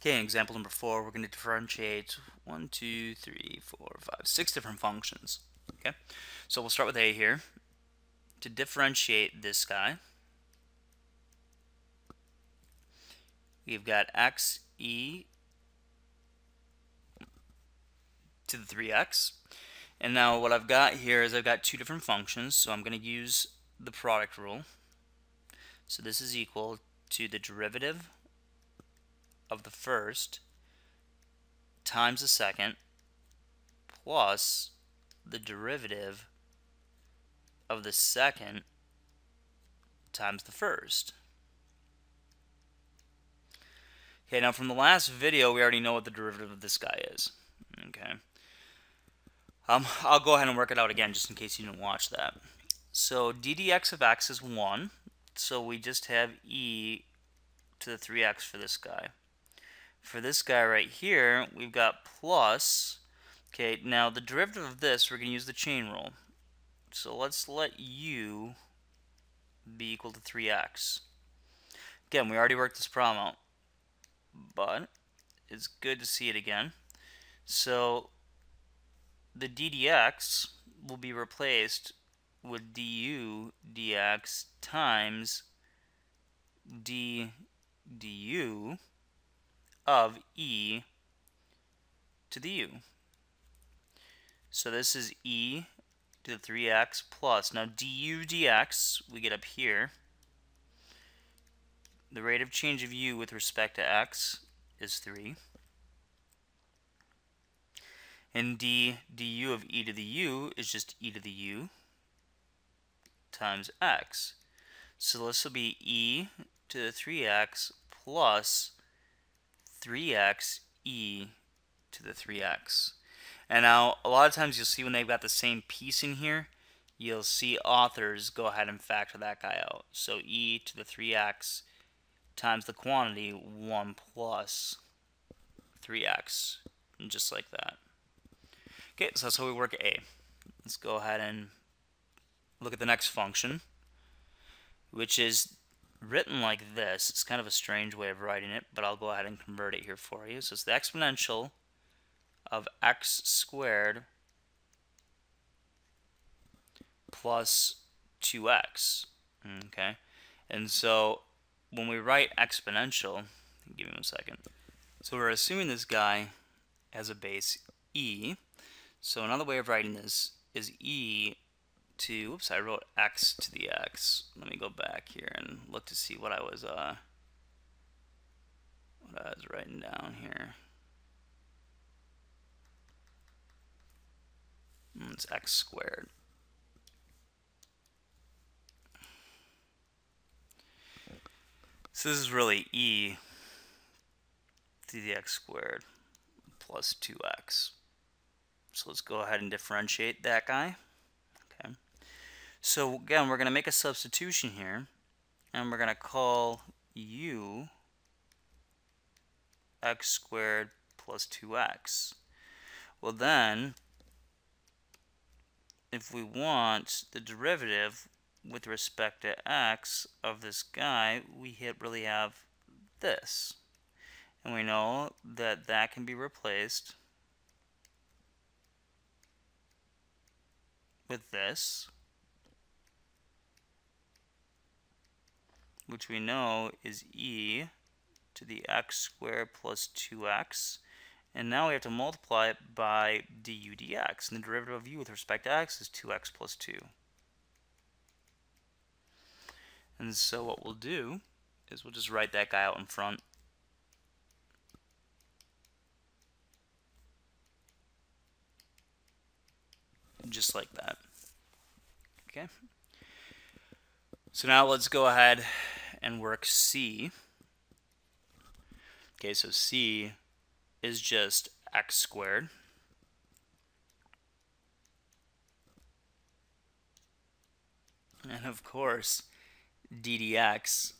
Okay, example number four, we're going to differentiate one, two, three, four, five, six different functions. Okay, so we'll start with A here. To differentiate this guy, we've got x e to the 3x. And now what I've got here is I've got two different functions, so I'm going to use the product rule. So this is equal to the derivative of the first times the second plus the derivative of the second times the first. Okay, now from the last video, we already know what the derivative of this guy is. Okay. Um, I'll go ahead and work it out again just in case you didn't watch that. So d dx of x is 1, so we just have e to the 3x for this guy. For this guy right here, we've got plus. Okay, now the derivative of this, we're going to use the chain rule. So let's let u be equal to 3x. Again, we already worked this problem out, but it's good to see it again. So the ddx will be replaced with du dx times d du of e to the u. So this is e to the 3x plus, now du dx, we get up here, the rate of change of u with respect to x is 3. And d du of e to the u is just e to the u times x. So this will be e to the 3x plus 3x e to the 3x. And now, a lot of times you'll see when they've got the same piece in here, you'll see authors go ahead and factor that guy out. So e to the 3x times the quantity 1 plus 3x, and just like that. Okay, so that's how we work A. Let's go ahead and look at the next function, which is written like this. It's kind of a strange way of writing it, but I'll go ahead and convert it here for you. So it's the exponential of x squared plus 2x. Okay, and so when we write exponential, give me one second. So we're assuming this guy has a base e. So another way of writing this is e to, oops, I wrote x to the x. Let me go back here and look to see what I was, uh, what I was writing down here. Hmm, it's x squared. So this is really e to the x squared plus 2x. So let's go ahead and differentiate that guy. So again, we're going to make a substitution here, and we're going to call u x squared plus 2x. Well then, if we want the derivative with respect to x of this guy, we hit really have this. And we know that that can be replaced with this, which we know is e to the x squared plus 2x. And now we have to multiply it by du dx. And the derivative of u with respect to x is 2x plus 2. And so what we'll do is we'll just write that guy out in front. Just like that. Okay. So now let's go ahead and work C. Okay, so C is just x squared. And of course, ddx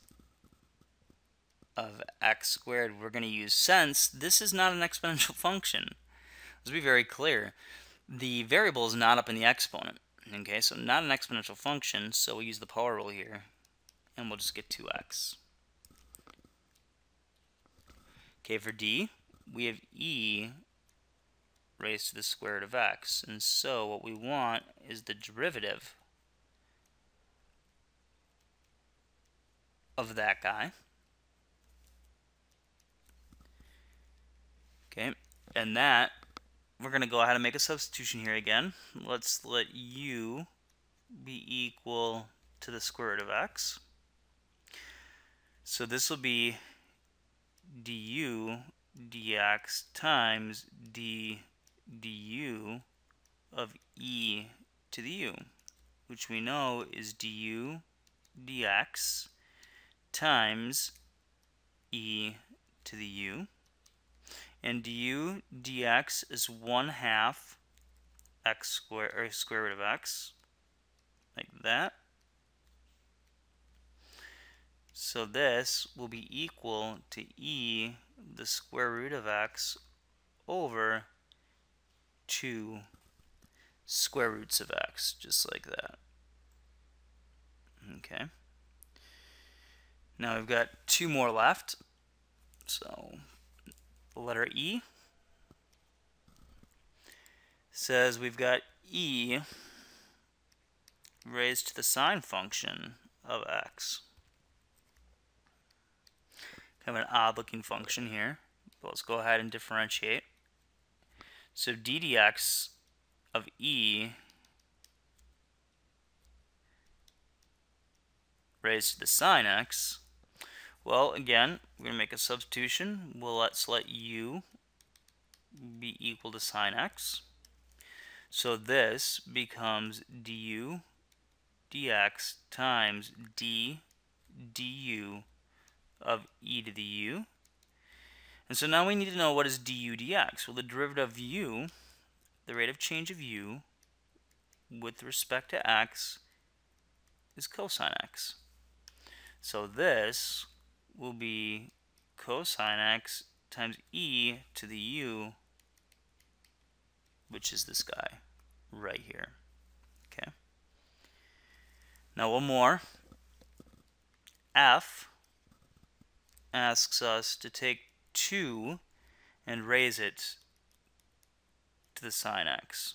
of x squared, we're going to use since this is not an exponential function. Let's be very clear. The variable is not up in the exponent. Okay, so not an exponential function, so we use the power rule here, and we'll just get 2x. Okay, for d, we have e raised to the square root of x. And so what we want is the derivative of that guy. Okay, and that, we're going to go ahead and make a substitution here again. Let's let u be equal to the square root of x. So this will be du dx times d du of e to the u, which we know is du dx times e to the u. And du dx is 1 half x squared, or square root of x, like that. So this will be equal to e the square root of x over 2 square roots of x, just like that. Okay. Now we've got two more left. So the letter E says we've got E raised to the sine function of x. Kind of an odd looking function here. But let's go ahead and differentiate. So d dx of e raised to the sine x, well, again, we're going to make a substitution. We'll let's let u be equal to sine x. So this becomes du dx times d du of e to the u. And so now we need to know what is du dx. Well, the derivative of u, the rate of change of u, with respect to x, is cosine x. So this will be cosine x times e to the u, which is this guy right here. Okay. Now one more. F asks us to take 2 and raise it to the sine x.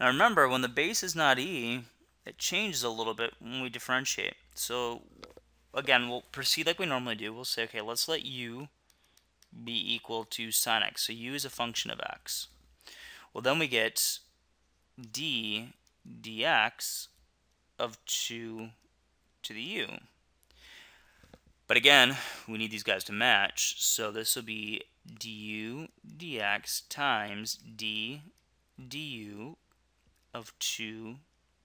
Now remember, when the base is not e, it changes a little bit when we differentiate. So again, we'll proceed like we normally do. We'll say, okay, let's let u be equal to sine x. So u is a function of x. Well, then we get d dx of 2 to the u. But again, we need these guys to match, so this will be du dx times d du of 2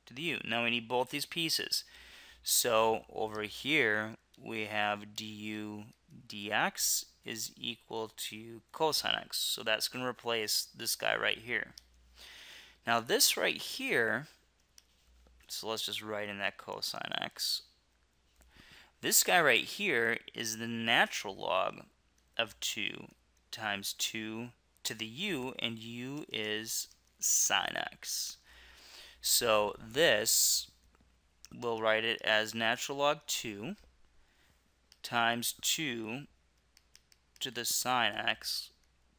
to the u. Now we need both these pieces. So over here, we have du dx is equal to cosine x. So that's going to replace this guy right here. Now this right here, so let's just write in that cosine x. This guy right here is the natural log of 2 times 2 to the u, and u is sine x. So this, we'll write it as natural log 2 times 2 to the sine x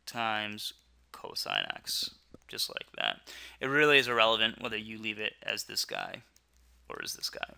times cosine x, just like that. It really is irrelevant whether you leave it as this guy or as this guy.